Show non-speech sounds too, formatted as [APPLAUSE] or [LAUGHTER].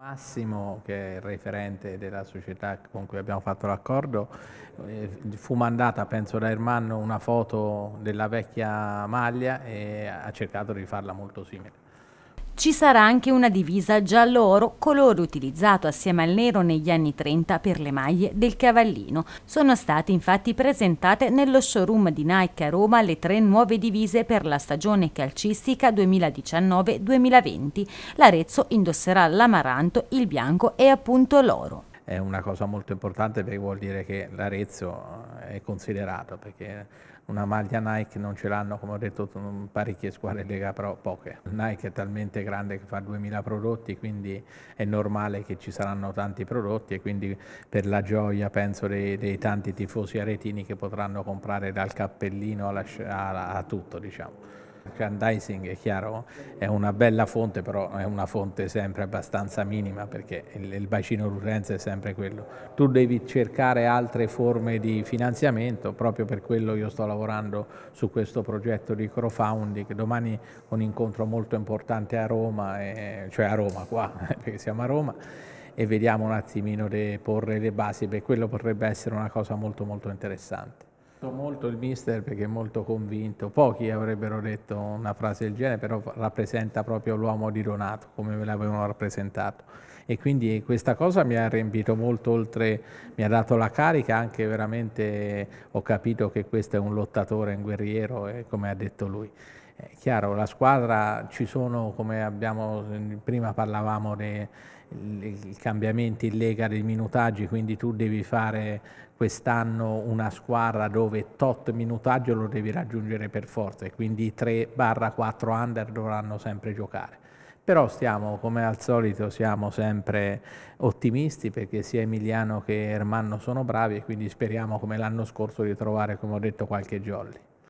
Massimo, che è il referente della società con cui abbiamo fatto l'accordo, eh, fu mandata, penso da Ermanno, una foto della vecchia maglia e ha cercato di farla molto simile. Ci sarà anche una divisa giallo-oro, colore utilizzato assieme al nero negli anni 30 per le maglie del cavallino. Sono state infatti presentate nello showroom di Nike a Roma le tre nuove divise per la stagione calcistica 2019-2020. L'Arezzo indosserà l'amaranto, il bianco e appunto l'oro è una cosa molto importante perché vuol dire che l'Arezzo è considerato, perché una maglia Nike non ce l'hanno, come ho detto, parecchie squadre Lega, però poche. Nike è talmente grande che fa 2000 prodotti, quindi è normale che ci saranno tanti prodotti e quindi per la gioia, penso, dei, dei tanti tifosi aretini che potranno comprare dal cappellino alla, a, a tutto, diciamo merchandising è chiaro, è una bella fonte, però è una fonte sempre abbastanza minima perché il, il bacino rurense è sempre quello. Tu devi cercare altre forme di finanziamento, proprio per quello io sto lavorando su questo progetto di crowdfunding. Domani un incontro molto importante a Roma, e, cioè a Roma qua, [LAUGHS] perché siamo a Roma, e vediamo un attimino di porre le basi, perché quello potrebbe essere una cosa molto molto interessante molto il mister perché è molto convinto, pochi avrebbero detto una frase del genere, però rappresenta proprio l'uomo di Donato, come me l'avevano rappresentato. E quindi questa cosa mi ha riempito molto oltre, mi ha dato la carica, anche veramente ho capito che questo è un lottatore, un guerriero, come ha detto lui. È chiaro, la squadra ci sono, come abbiamo, prima parlavamo dei cambiamenti in lega dei minutaggi, quindi tu devi fare quest'anno una squadra dove tot minutaggio lo devi raggiungere per forza e quindi i 3-4 under dovranno sempre giocare. Però stiamo, come al solito, siamo sempre ottimisti perché sia Emiliano che Ermanno sono bravi e quindi speriamo come l'anno scorso di trovare, come ho detto, qualche jolly.